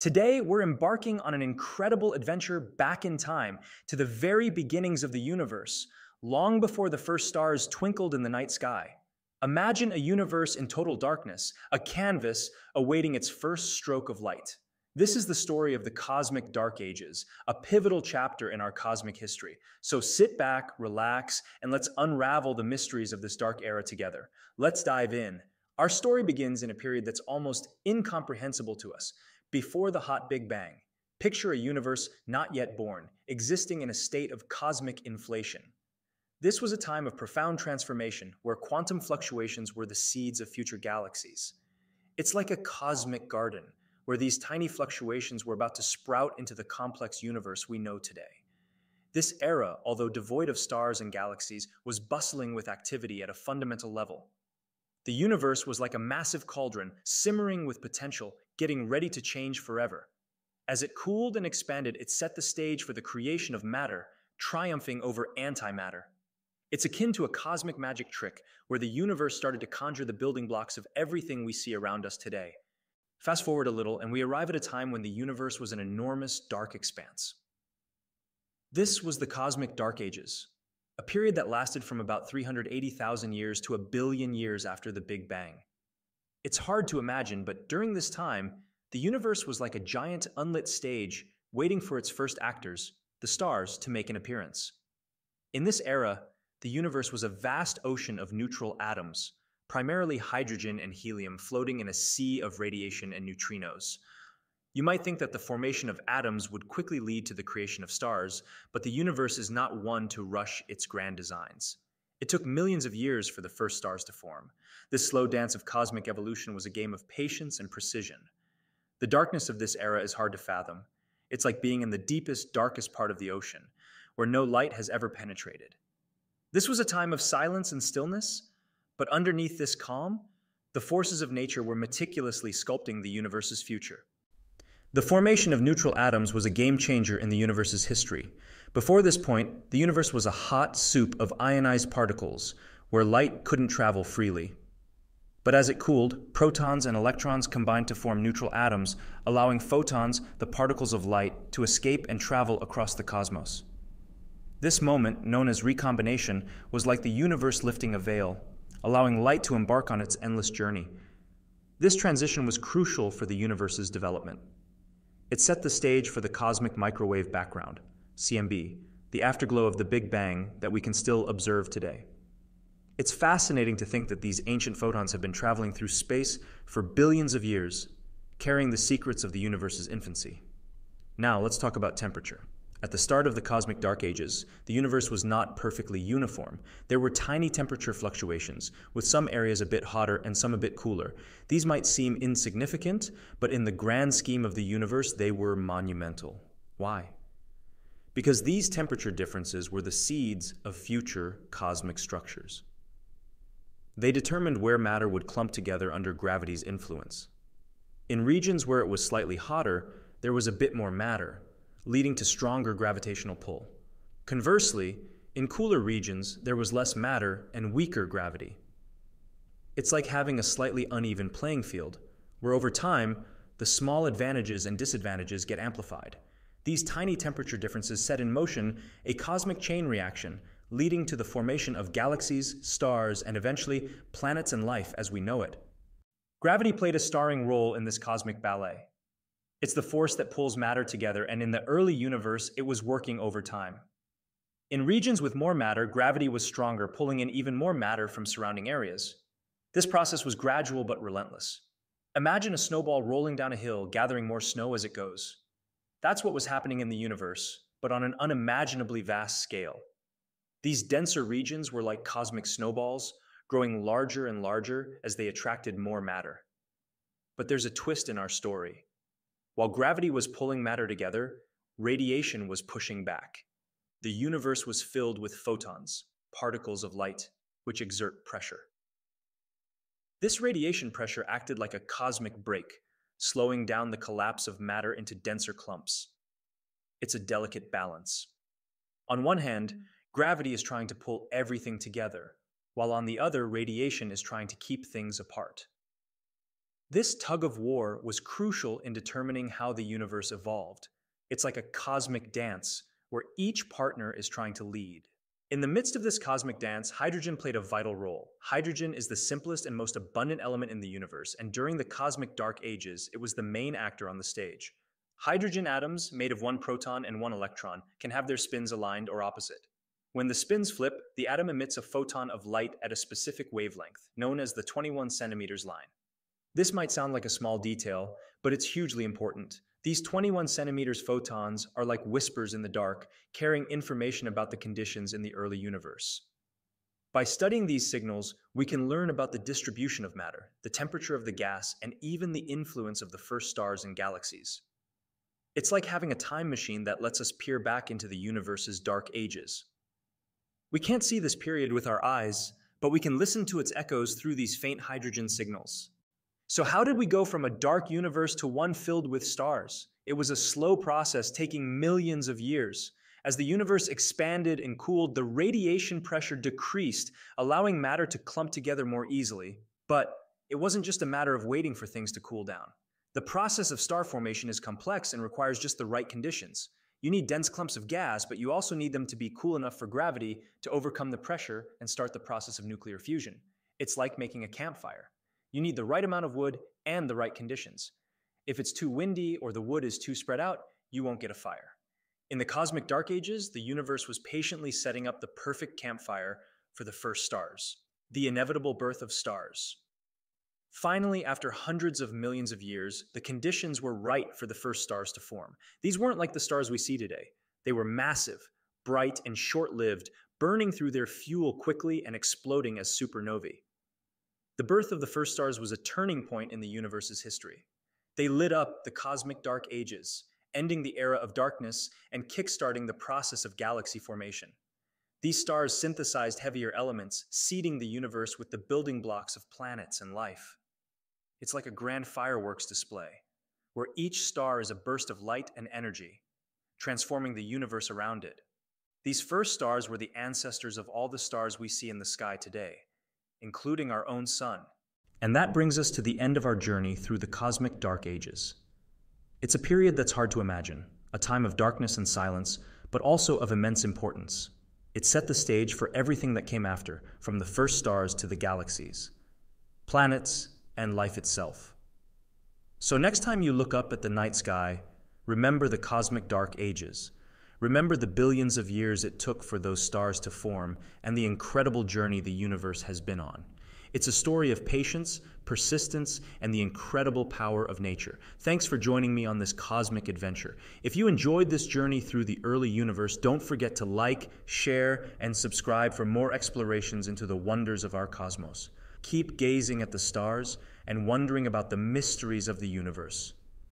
Today, we're embarking on an incredible adventure back in time to the very beginnings of the universe, long before the first stars twinkled in the night sky. Imagine a universe in total darkness, a canvas awaiting its first stroke of light. This is the story of the cosmic dark ages, a pivotal chapter in our cosmic history. So sit back, relax, and let's unravel the mysteries of this dark era together. Let's dive in. Our story begins in a period that's almost incomprehensible to us, before the hot Big Bang. Picture a universe not yet born, existing in a state of cosmic inflation. This was a time of profound transformation where quantum fluctuations were the seeds of future galaxies. It's like a cosmic garden where these tiny fluctuations were about to sprout into the complex universe we know today. This era, although devoid of stars and galaxies, was bustling with activity at a fundamental level. The universe was like a massive cauldron, simmering with potential, getting ready to change forever. As it cooled and expanded, it set the stage for the creation of matter, triumphing over antimatter. It's akin to a cosmic magic trick where the universe started to conjure the building blocks of everything we see around us today. Fast forward a little, and we arrive at a time when the universe was an enormous dark expanse. This was the cosmic dark ages, a period that lasted from about 380,000 years to a billion years after the Big Bang. It's hard to imagine, but during this time, the universe was like a giant unlit stage waiting for its first actors, the stars, to make an appearance. In this era, the universe was a vast ocean of neutral atoms, primarily hydrogen and helium floating in a sea of radiation and neutrinos. You might think that the formation of atoms would quickly lead to the creation of stars, but the universe is not one to rush its grand designs. It took millions of years for the first stars to form. This slow dance of cosmic evolution was a game of patience and precision. The darkness of this era is hard to fathom. It's like being in the deepest, darkest part of the ocean, where no light has ever penetrated. This was a time of silence and stillness, but underneath this calm, the forces of nature were meticulously sculpting the universe's future. The formation of neutral atoms was a game changer in the universe's history. Before this point, the universe was a hot soup of ionized particles, where light couldn't travel freely. But as it cooled, protons and electrons combined to form neutral atoms, allowing photons, the particles of light, to escape and travel across the cosmos. This moment, known as recombination, was like the universe lifting a veil, allowing light to embark on its endless journey. This transition was crucial for the universe's development. It set the stage for the cosmic microwave background, CMB, the afterglow of the Big Bang that we can still observe today. It's fascinating to think that these ancient photons have been traveling through space for billions of years, carrying the secrets of the universe's infancy. Now, let's talk about temperature. At the start of the cosmic dark ages, the universe was not perfectly uniform. There were tiny temperature fluctuations, with some areas a bit hotter and some a bit cooler. These might seem insignificant, but in the grand scheme of the universe, they were monumental. Why? Because these temperature differences were the seeds of future cosmic structures. They determined where matter would clump together under gravity's influence. In regions where it was slightly hotter, there was a bit more matter, leading to stronger gravitational pull. Conversely, in cooler regions, there was less matter and weaker gravity. It's like having a slightly uneven playing field, where over time, the small advantages and disadvantages get amplified. These tiny temperature differences set in motion a cosmic chain reaction, leading to the formation of galaxies, stars, and eventually planets and life as we know it. Gravity played a starring role in this cosmic ballet. It's the force that pulls matter together, and in the early universe, it was working over time. In regions with more matter, gravity was stronger, pulling in even more matter from surrounding areas. This process was gradual but relentless. Imagine a snowball rolling down a hill, gathering more snow as it goes. That's what was happening in the universe, but on an unimaginably vast scale. These denser regions were like cosmic snowballs, growing larger and larger as they attracted more matter. But there's a twist in our story. While gravity was pulling matter together, radiation was pushing back. The universe was filled with photons, particles of light, which exert pressure. This radiation pressure acted like a cosmic brake, slowing down the collapse of matter into denser clumps. It's a delicate balance. On one hand, mm. gravity is trying to pull everything together, while on the other, radiation is trying to keep things apart. This tug of war was crucial in determining how the universe evolved. It's like a cosmic dance, where each partner is trying to lead. In the midst of this cosmic dance, hydrogen played a vital role. Hydrogen is the simplest and most abundant element in the universe, and during the cosmic dark ages, it was the main actor on the stage. Hydrogen atoms, made of one proton and one electron, can have their spins aligned or opposite. When the spins flip, the atom emits a photon of light at a specific wavelength, known as the 21 centimeters line. This might sound like a small detail, but it's hugely important. These 21 centimeters photons are like whispers in the dark, carrying information about the conditions in the early universe. By studying these signals, we can learn about the distribution of matter, the temperature of the gas, and even the influence of the first stars and galaxies. It's like having a time machine that lets us peer back into the universe's dark ages. We can't see this period with our eyes, but we can listen to its echoes through these faint hydrogen signals. So, how did we go from a dark universe to one filled with stars? It was a slow process taking millions of years. As the universe expanded and cooled, the radiation pressure decreased, allowing matter to clump together more easily. But it wasn't just a matter of waiting for things to cool down. The process of star formation is complex and requires just the right conditions. You need dense clumps of gas, but you also need them to be cool enough for gravity to overcome the pressure and start the process of nuclear fusion. It's like making a campfire. You need the right amount of wood and the right conditions. If it's too windy or the wood is too spread out, you won't get a fire. In the cosmic dark ages, the universe was patiently setting up the perfect campfire for the first stars, the inevitable birth of stars. Finally, after hundreds of millions of years, the conditions were right for the first stars to form. These weren't like the stars we see today. They were massive, bright, and short lived, burning through their fuel quickly and exploding as supernovae. The birth of the first stars was a turning point in the universe's history. They lit up the cosmic dark ages, ending the era of darkness and kickstarting the process of galaxy formation. These stars synthesized heavier elements, seeding the universe with the building blocks of planets and life. It's like a grand fireworks display, where each star is a burst of light and energy, transforming the universe around it. These first stars were the ancestors of all the stars we see in the sky today including our own sun. And that brings us to the end of our journey through the cosmic dark ages. It's a period that's hard to imagine, a time of darkness and silence, but also of immense importance. It set the stage for everything that came after, from the first stars to the galaxies, planets, and life itself. So, next time you look up at the night sky, remember the cosmic dark ages Remember the billions of years it took for those stars to form and the incredible journey the universe has been on. It's a story of patience, persistence, and the incredible power of nature. Thanks for joining me on this cosmic adventure. If you enjoyed this journey through the early universe, don't forget to like, share, and subscribe for more explorations into the wonders of our cosmos. Keep gazing at the stars and wondering about the mysteries of the universe.